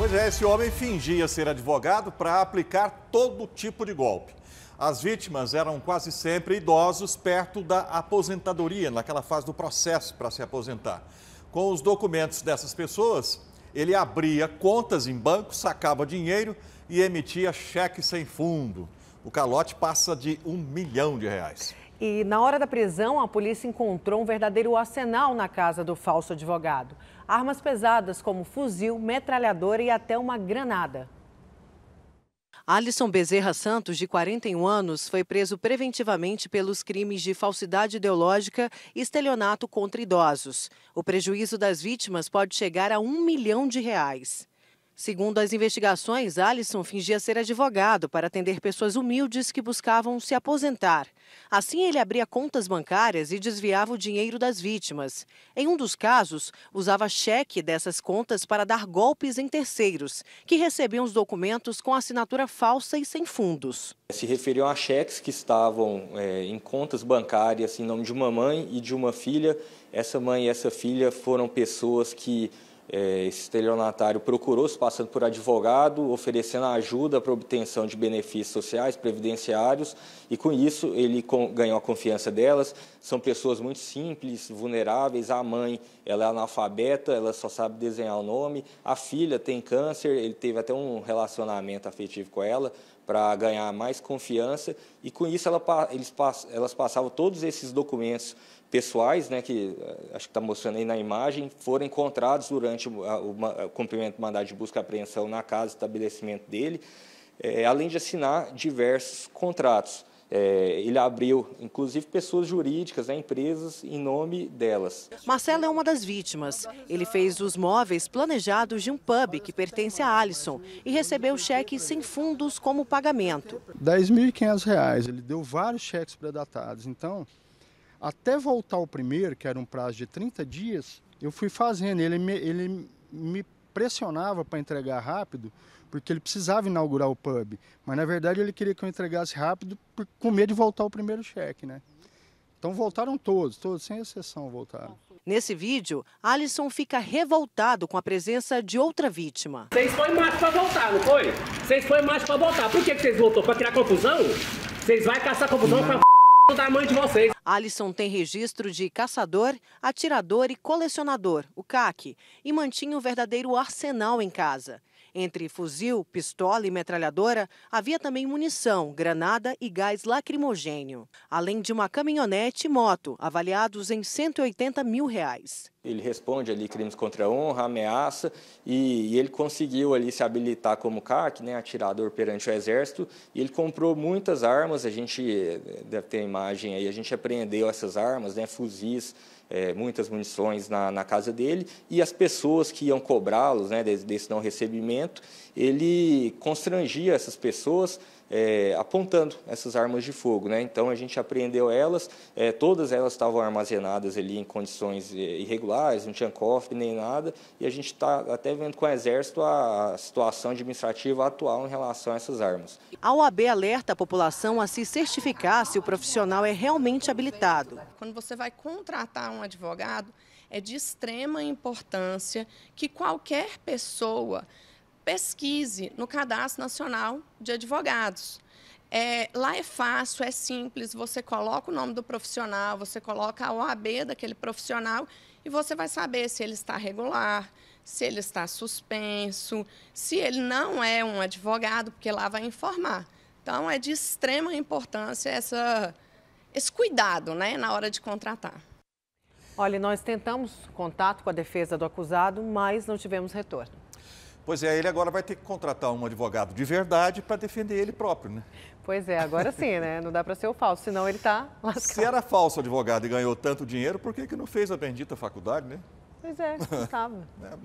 Pois é, esse homem fingia ser advogado para aplicar todo tipo de golpe. As vítimas eram quase sempre idosos perto da aposentadoria, naquela fase do processo para se aposentar. Com os documentos dessas pessoas, ele abria contas em bancos, sacava dinheiro e emitia cheque sem fundo. O calote passa de um milhão de reais. E na hora da prisão, a polícia encontrou um verdadeiro arsenal na casa do falso advogado. Armas pesadas como fuzil, metralhadora e até uma granada. Alisson Bezerra Santos, de 41 anos, foi preso preventivamente pelos crimes de falsidade ideológica e estelionato contra idosos. O prejuízo das vítimas pode chegar a um milhão de reais. Segundo as investigações, Alisson fingia ser advogado para atender pessoas humildes que buscavam se aposentar. Assim, ele abria contas bancárias e desviava o dinheiro das vítimas. Em um dos casos, usava cheque dessas contas para dar golpes em terceiros, que recebiam os documentos com assinatura falsa e sem fundos. Se referiam a cheques que estavam é, em contas bancárias em nome de uma mãe e de uma filha. Essa mãe e essa filha foram pessoas que é, esse estelionatário procurou se passando por advogado, oferecendo ajuda para obtenção de benefícios sociais, previdenciários, e com isso ele ganhou a confiança delas. São pessoas muito simples, vulneráveis. A mãe ela é analfabeta, ela só sabe desenhar o nome. A filha tem câncer, ele teve até um relacionamento afetivo com ela para ganhar mais confiança, e com isso ela, eles, elas passavam todos esses documentos pessoais, né, que eh, acho que está mostrando aí na imagem, foram encontrados durante o, o, o cumprimento do mandado de busca e apreensão na casa, estabelecimento dele, é, além de assinar diversos contratos. É, ele abriu, inclusive, pessoas jurídicas, né, empresas, em nome delas. Marcelo é uma das vítimas. Ele fez os móveis planejados de um pub que pertence a Alisson e recebeu cheques sem fundos como pagamento. R$ 10.500. Ele deu vários cheques predatados. Então, até voltar o primeiro, que era um prazo de 30 dias, eu fui fazendo. Ele me, ele me pressionava para entregar rápido, porque ele precisava inaugurar o pub. Mas na verdade ele queria que eu entregasse rápido por, com medo de voltar o primeiro cheque, né? Então voltaram todos, todos, sem exceção voltaram. Nesse vídeo, Alisson fica revoltado com a presença de outra vítima. Vocês foi macho para voltar, não foi? Vocês foi macho para voltar. Por que, que vocês voltou? Para criar confusão? Vocês vão caçar confusão para da mãe de vocês. Alisson tem registro de caçador, atirador e colecionador, o CAC, e mantinha um verdadeiro arsenal em casa. Entre fuzil, pistola e metralhadora, havia também munição, granada e gás lacrimogênio, além de uma caminhonete e moto, avaliados em 180 mil reais. Ele responde ali crimes contra a honra, ameaça, e, e ele conseguiu ali se habilitar como CAC, né, atirador perante o Exército, e ele comprou muitas armas, a gente deve ter a imagem aí, a gente apreendeu essas armas, né, fuzis, é, muitas munições na, na, casa dele e as pessoas que iam cobrá-los né, desse, desse, não recebimento, ele constrangia essas pessoas é, apontando essas armas de fogo. Né? Então a gente apreendeu elas, é, todas elas estavam armazenadas ali em condições é, irregulares, não tinha cofre nem nada, e a gente está até vendo com o Exército a, a situação administrativa atual em relação a essas armas. A OAB alerta a população a se certificar se o profissional é realmente habilitado. Quando você vai contratar um advogado, é de extrema importância que qualquer pessoa pesquise no Cadastro Nacional de Advogados. É, lá é fácil, é simples, você coloca o nome do profissional, você coloca a OAB daquele profissional e você vai saber se ele está regular, se ele está suspenso, se ele não é um advogado, porque lá vai informar. Então, é de extrema importância essa, esse cuidado né, na hora de contratar. Olha, nós tentamos contato com a defesa do acusado, mas não tivemos retorno. Pois é, ele agora vai ter que contratar um advogado de verdade para defender ele próprio, né? Pois é, agora sim, né? Não dá para ser o falso, senão ele está lascado. Se era falso advogado e ganhou tanto dinheiro, por que, que não fez a bendita faculdade, né? Pois é, não sabe. é,